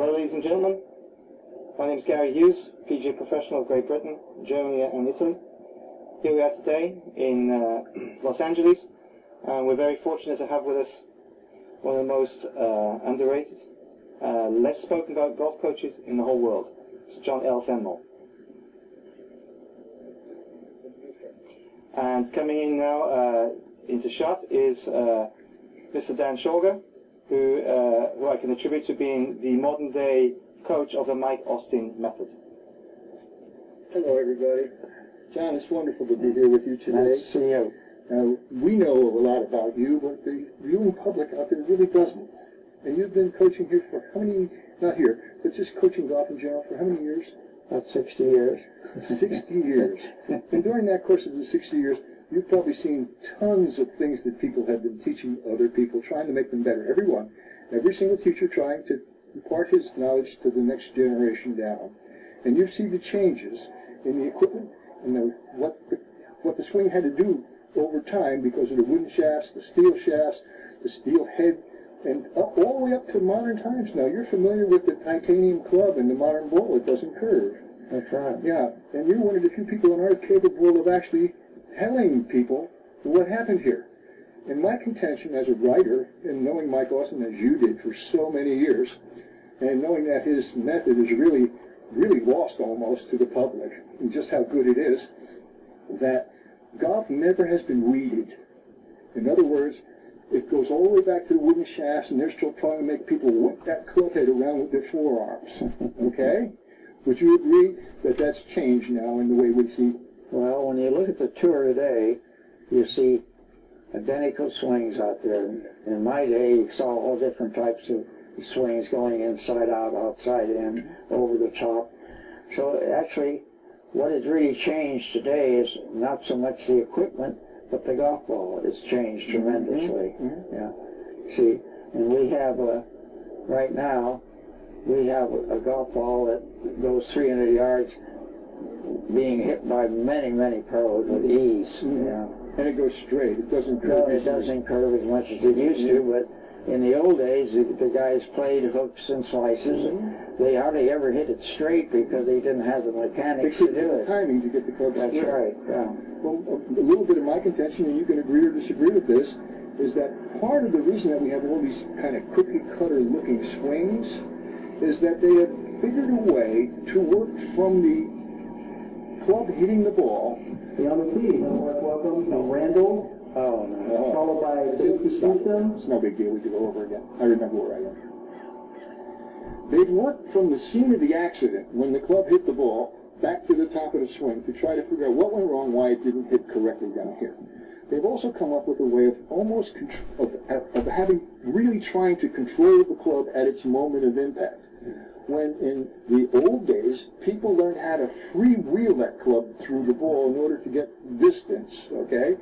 Hello, ladies and gentlemen. My name is Gary Hughes, PGA professional of Great Britain, Germany, and Italy. Here we are today in uh, Los Angeles, and we're very fortunate to have with us one of the most uh, underrated, uh, less spoken about golf coaches in the whole world, Mr. John Anselmo. And coming in now uh, into shot is uh, Mr. Dan Shauger, who, uh, who I can attribute to being the modern day coach of the Mike Austin method. Hello, everybody. John, it's wonderful to be here with you today. Nice to see you. Now, we know a lot about you, but the viewing public out there really doesn't. And you've been coaching here for how many, not here, but just coaching golf in general for how many years? About 60 years. 60 years. And during that course of the 60 years, you've probably seen tons of things that people have been teaching other people, trying to make them better. Everyone, every single teacher trying to impart his knowledge to the next generation down. And you see the changes in the equipment and the, what, the, what the swing had to do over time because of the wooden shafts, the steel shafts, the steel head, and up, all the way up to modern times now. You're familiar with the titanium club and the modern ball. It doesn't curve. That's right. Yeah, and you're one of the few people on earth capable of actually telling people what happened here. And my contention as a writer, and knowing Mike Austin as you did for so many years, and knowing that his method is really, really lost almost to the public, and just how good it is, that golf never has been weeded. In other words, it goes all the way back to the wooden shafts, and they're still trying to make people whip that club head around with their forearms. Okay? Would you agree that that's changed now in the way we see? Well, when you look at the tour today, you see identical swings out there. In my day, you saw all different types of swings going inside out, outside in, over the top. So actually, what has really changed today is not so much the equipment, but the golf ball has changed tremendously. Mhm. Yeah. See, and we have a, right now, we have a golf ball that goes 300 yards being hit by many, many pros with ease. Mhm. Yeah. And it goes straight. It doesn't No, curve. it doesn't curve as much as it used to, but in the old days, the, the guys played hooks and slices, and they hardly ever hit it straight because they didn't have the mechanics to do it. timing to get the club That's straight. right, yeah. Well, a a little bit of my contention, and you can agree or disagree with this, is that part of the reason that we have all these kind of cookie cutter looking swings is that they have figured a way to work from the club hitting the ball. The tee, welcome, Randall, Oh, no. Uh, followed by It's, it's, not, it's no big deal. We could go over again. I remember where I am. They've worked from the scene of the accident when the club hit the ball back to the top of the swing to try to figure out what went wrong, why it didn't hit correctly down here. They've also come up with a way of almost of, of having really trying to control the club at its moment of impact. When in the old days, people learned how to freewheel that club through the ball in order to get distance. Okay,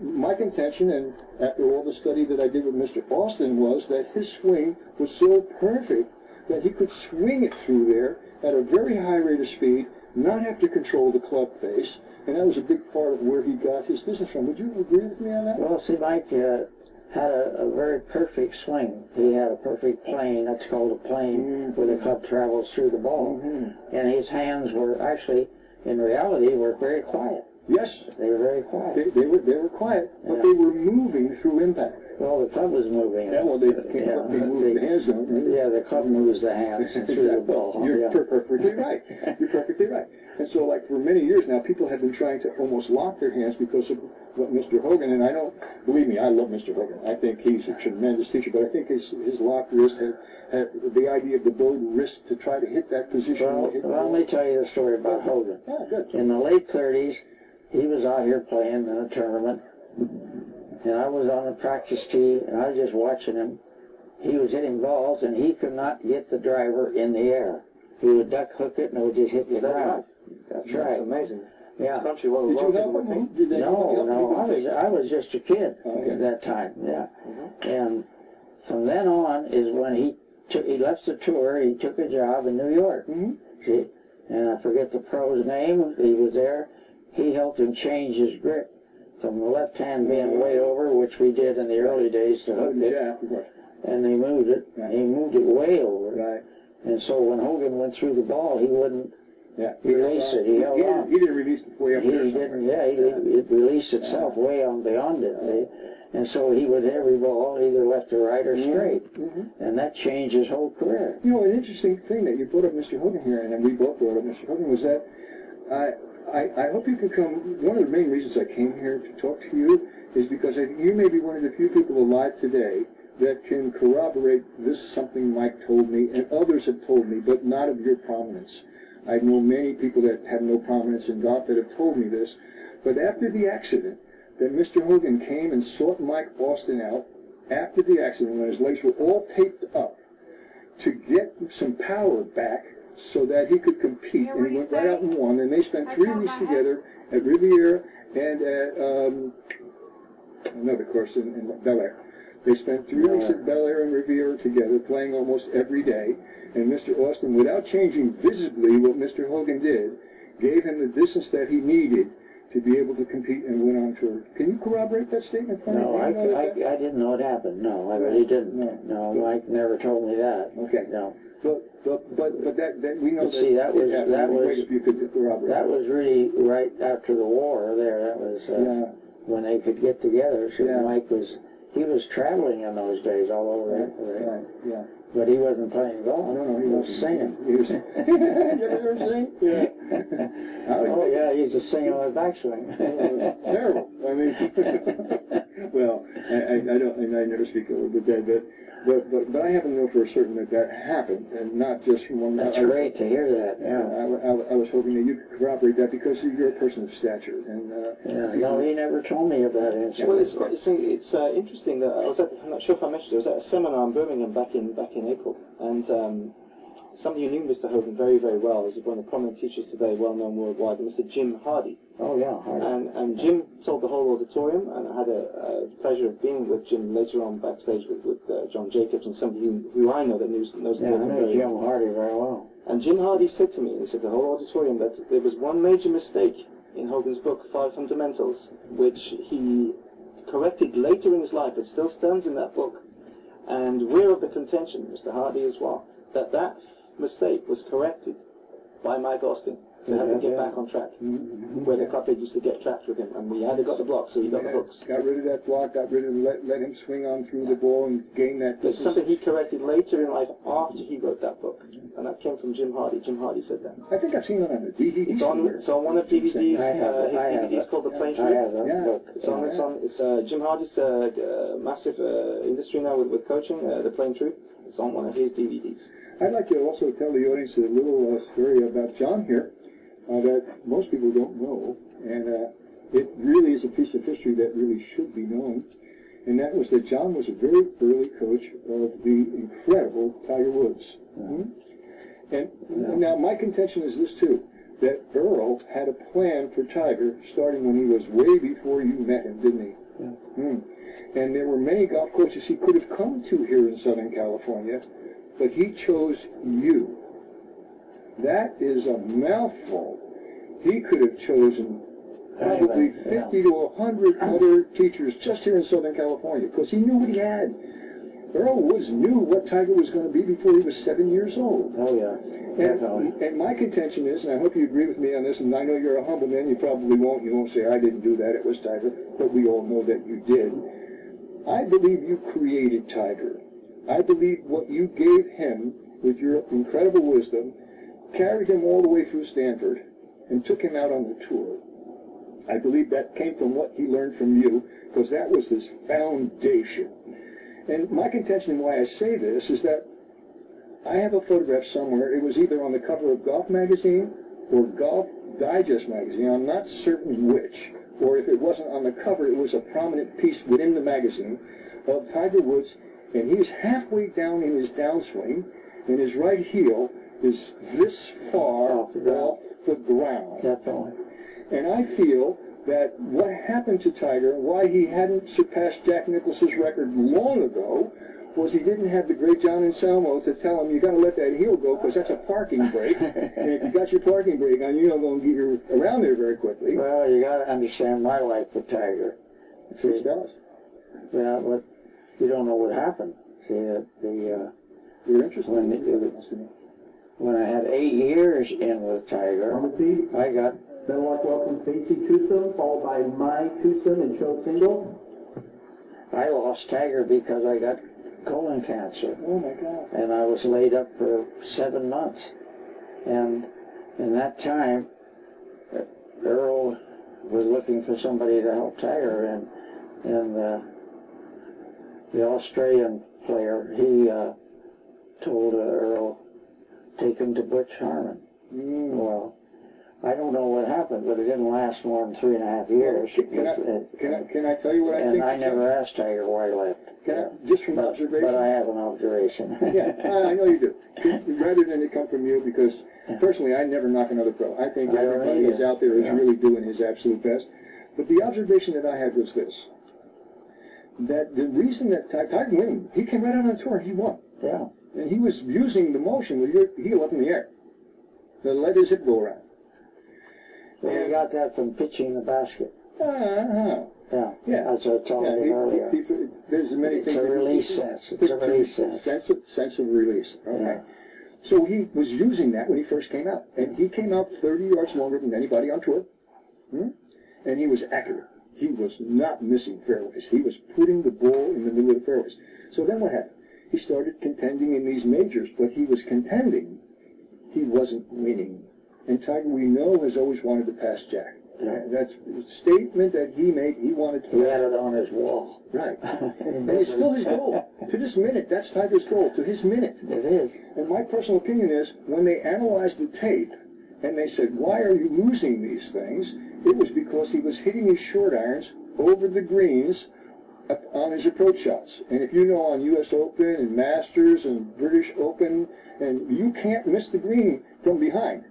my contention, and after all the study that I did with Mr. Austin, was that his swing was so perfect that he could swing it through there at a very high rate of speed, not have to control the club face, and that was a big part of where he got his distance from. Would you agree with me on that? Well, see, Mike uh, had a, a very perfect swing. He had a perfect plane, that's called a plane, where the club travels through the ball. Mhm. And his hands were actually, in reality, were very quiet. Yes, They were very they, quiet. they were they were quiet, but Yeah. they were moving through impact. Well, the club was moving. Yeah, well, they, Yeah, they moved the- hands down. Yeah, the club moves the hands through the Exactly. ball. You're yeah. perfectly right. You're perfectly right. And so, like for many years now, people have been trying to almost lock their hands because of what Mr. Hogan. And I don't believe me, I love Mr. Hogan. I think he's a tremendous teacher. But I think his his locked wrist had, had the idea of the bowed wrist to try to hit that position. Well, well, let me tell you the story about Hogan. Yeah, good. In the late 30s, he was out here playing in a tournament, and I was on the practice tee, and I was just watching him. He was hitting balls, and he could not get the driver in the air. He would duck hook it, and it would just hit the Is that ground. That's That's right. amazing. Yeah. Did you help I him? Did they No, help no, I was I was just a kid Oh, yeah. at that time. Yeah, Mhm. and from then on is when he took he left the tour. He took a job in New York. Mhm. See, and I forget the pro's name. He was there. He helped him change his grip from the left hand being way over, which we did in the early days to hook it, and they moved it. Right. He moved it way over, Right. And so when Hogan went through the ball, he wouldn't Yeah. release it. He held didn't, on. he didn't release it way up He there. didn't, yeah, he, it released itself way on beyond it. eh? And so he would hit every ball either left or right or straight. Mhm. And that changed his whole career. You know, an interesting thing that you brought up Mr. Hogan here, and then we both brought up Mr. Hogan, was that I, I, I hope you can come. One of the main reasons I came here to talk to you is because you may be one of the few people alive today that can corroborate this something Mike told me and others have told me, but not of your prominence. I know many people that have no prominence in golf that have told me this, but after the accident, that Mr. Hogan came and sought Mike Austin out after the accident when his legs were all taped up to get some power back so that he could compete. And he went right out and won. And they spent three weeks together at Riviera and at um, another course in, in Bel Air. They spent three weeks at Bel Air and Riviera together, playing almost every day. And Mr. Austin, without changing visibly what Mr. Hogan did, gave him the distance that he needed to be able to compete and win on tour. Can you corroborate that statement for me? No, Do I, know I, I didn't know it happened. No, I really didn't. No. No, Mike never told me that. Okay. No. But, but, but, but that, that, we know But that. see, that was- happen. that It'd be great was- If you could corroborate. That was really right after the war there. That was uh, Yeah, when they could get together. So Yeah. Mike was, he was traveling in those days all over right, there. right, yeah. But he wasn't playing golf. No, no, he was wasn't. singing. He was, singing. you ever heard him sing? Yeah. I like oh that. yeah, he's just singing on the backswing. It was terrible. I mean, well, I, I, I don't, and I never speak ill of the dead, but, but, but, but I happen to know for a certain that that happened, and not just from one. That's I, great to hear that. Yeah, Yeah. I, I, I was hoping that you could corroborate that because you're a person of stature, and uh, Yeah. No, he never told me of that incident. Well, it's it's, it's uh, interesting that I was at, I'm not sure if I mentioned it, I was at a seminar in Birmingham back in back in April, and um, somebody who knew Mr. Hogan very very well is one of the prominent teachers today, well known worldwide, Mr. Jim Hardy. oh yeah, Hardy. And, and Jim told the whole auditorium, and I had a, a pleasure of being with Jim later on backstage with, with uh, John Jacobs and somebody who, who I know that knows, knows the yeah, I know very well. Jim Hardy very well. And Jim Hardy said to me, he said the whole auditorium, that there was one major mistake in Hogan's book, Five Fundamentals, which he corrected later in his life. It still stands in that book. And we're of the contention, Mr. Hardy as well, that that mistake was corrected by Mike Austin to help him get back on track. Where the couple used to get trapped with him, and we hadn't got the block, so he got the hooks. got rid of that block, got rid of let, let him swing on through the ball and gain that It's something he corrected later in life after he wrote that book. And that came from Jim Hardy. Jim Hardy said that. I think I've seen it on a DVD It's on, it's on one of DVDs. I have uh, his I have DVDs it. called The Plane I have Truth. Yeah. book. It's on. It's on. It's uh, Jim Hardy's uh, uh, massive uh, industry now with, with coaching. Uh, the Plane Truth. It's on one of his DVDs. I'd like to also tell the audience a little uh, story about John here uh, that most people don't know, and uh, it really is a piece of history that really should be known. And that was that John was a very early coach of the incredible Tiger Woods. Mhm. And now my contention is this too, that Earl had a plan for Tiger starting when he was way before you met him, didn't he? Hmm. And there were many golf coaches he could have come to here in Southern California, but he chose you. That is a mouthful. He could have chosen probably Yeah. 50 to 100 other teachers just here in Southern California because he knew what he had. Earl Woods knew what Tiger was going to be before he was seven years old. Oh yeah. And, and my contention is, and I hope you agree with me on this, and I know you're a humble man, you probably won't, you won't say, I didn't do that, it was Tiger, but we all know that you did. I believe you created Tiger. I believe what you gave him with your incredible wisdom carried him all the way through Stanford and took him out on the tour. I believe that came from what he learned from you, because that was his foundation. And my contention and why I say this is that I have a photograph somewhere. It was either on the cover of Golf Magazine or Golf Digest Magazine. I'm not certain which. Or if it wasn't on the cover, it was a prominent piece within the magazine of Tiger Woods, and he's halfway down in his downswing, and his right heel is this far Off the ground. off the ground. Definitely. And I feel that what happened to Tiger, why he hadn't surpassed Jack Nicklaus's record long ago, was he didn't have the great John Anselmo to tell him you got to let that heel go because that's a parking brake, and if you got your parking brake on, you're not going to get your around there very quickly. Well, you got to understand my life with Tiger. Which does. Well, what you don't know what happened. See, the, the uh, You're interested When in it- it. When I had eight years in with Tiger, On the tee, I got Benelux welcomes Stacy Tusa, followed by Mai Tusa and Cho Single. I lost Tiger because I got colon cancer. Oh my God. and I was laid up for seven months. And in that time, Earl was looking for somebody to help Tiger, and and uh, the Australian player he uh, told uh, Earl take him to Butch Harmon. Mm. Well, I don't know what happened, but it didn't last more than three and a half years. Can I, can I, can I tell you what I think? and? I never asked Tiger why he left. Can I, just from But, observation? but I have an observation. yeah, I know you do. Rather than it come from you, because personally, I never knock another pro. I think everybody that's out there is Yeah. really doing his absolute best. But the observation that I had was this: that the reason that Ti- Tiger won, he came right out on tour, and he won, yeah. And he was using the motion with your heel up in the air, to let his hip go around. Well, we got that from pitching the basket. Uh-huh. Yeah, Yeah. as I told Yeah, you he- earlier. he- he- there's many It's things. a that- release sense. It's a release sense. Sense of, sense of release. Okay. Yeah. So he was using that when he first came out, and he came out 30 yards longer than anybody on tour, Hmm? and he was accurate. He was not missing fairways. He was putting the ball in the middle of the fairways. So then what happened? He started contending in these majors, but he was contending. He wasn't winning. And Tiger, we know, has always wanted to pass Jack. Yeah. That's a statement that he made. He wanted to. He had it on his wall. Right. And it's still his goal. To this minute, that's Tiger's goal. To his minute. It is. And my personal opinion is, when they analyzed the tape, and they said, why are you losing these things? It was because he was hitting his short irons over the greens on his approach shots. And if you know on U.S. Open and Masters and British Open, and you can't miss the green from behind.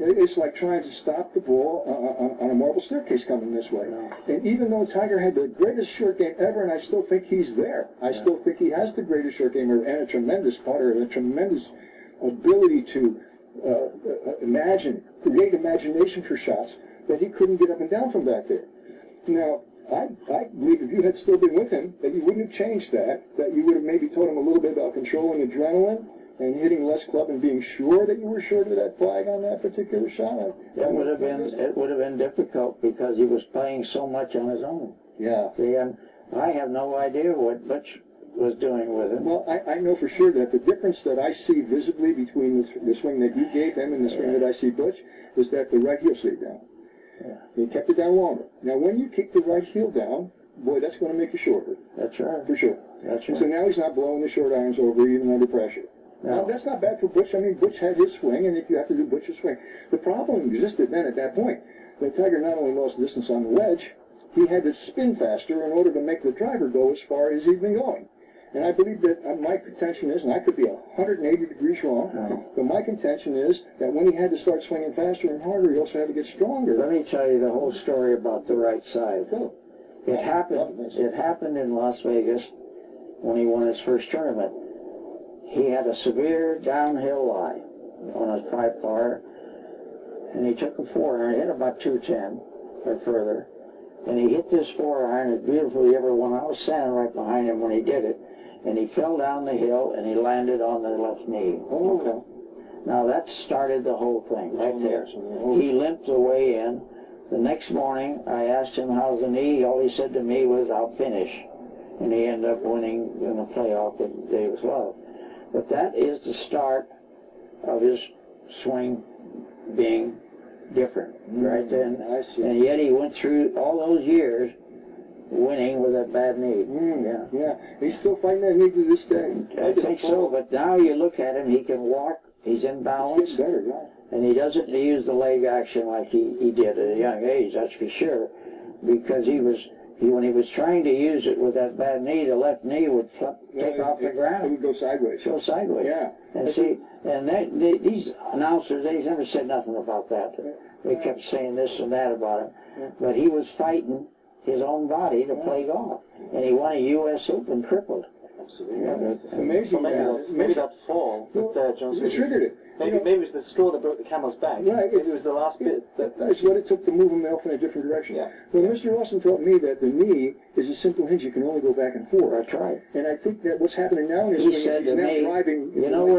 It's like trying to stop the ball on- on, on a marble staircase coming this way. No. And even though Tiger had the greatest short game ever, and I still think he's there, I still think he has the greatest short game ever, and a tremendous putter, and a tremendous ability to uh, uh, imagine, create imagination for shots that he couldn't get up and down from back there. Now, I, I believe if you had still been with him, that you wouldn't have changed that, that you would have maybe told him a little bit about controlling adrenaline and hitting less club and being sure that you were short of that flag on that particular shot. It would have been it would have been difficult because he was playing so much on his own. Yeah. See, and I have no idea what Butch was doing with him. Well, I, I know for sure that the difference that I see visibly between the, the swing that you gave him and the swing that I see Butch is that the right heel stayed down. Yeah. He kept it down longer. Now, when you kick the right heel down, boy, that's going to make you shorter, That's right. for sure. That's And so now he's not blowing the short irons over even under pressure. Now, that's not bad for Butch. I mean, Butch had his swing, and if you have to do Butch's swing. The problem existed then at that point. That Tiger not only lost distance on the wedge, he had to spin faster in order to make the driver go as far as he'd been going. And I believe that uh, my contention is, and I could be 180 degrees wrong, No. but my contention is that when he had to start swinging faster and harder, he also had to get stronger. Let me tell you the whole story about the right side. Go. It happened. It happened in Las Vegas when he won his first tournament. He had a severe downhill lie on a five par, and he took a four iron, hit about two ten or further, and he hit this four iron as beautifully ever won. I was standing right behind him when he did it, and he fell down the hill and he landed on the left knee. Oh, okay. Now that started the whole thing right mm-hmm. there. Oh, He limped away in. The next morning, I asked him how's the knee. All he said to me was, "I'll finish," and he ended up winning in the playoff with Davis Love. But that is the start of his swing being different right mm-hmm. then. I see. And yet he went through all those years winning with that bad knee. Mm, Yeah. yeah. He's still fighting that knee to this day. I think so, but now you look at him, he can walk, he's in balance. getting better, yeah. And he doesn't use the leg action like he, he did at a young age, that's for sure. Because he was, he, when he was trying to use it with that bad knee, the left knee would flip, take Yeah, off it- the It ground, would go sideways. go sideways. Yeah. And see, and they, they, these announcers, they never said nothing about that. They kept saying this and that about him. But he was fighting his own body to play golf. And he won a U.S. Open crippled. Amazing. Maybe, yeah. that, maybe that fall that uh, Johnson. It triggered it. Maybe, You know, maybe it was the straw that broke the camel's back. Right. Maybe it was the last bit that. that That's what it took to move him off in a different direction. Yeah. Well, Mr. Lawson taught me that the knee is a simple hinge. You can only go back and forth. That's right. And I think that what's happening now is He when said he's now me, driving. you know what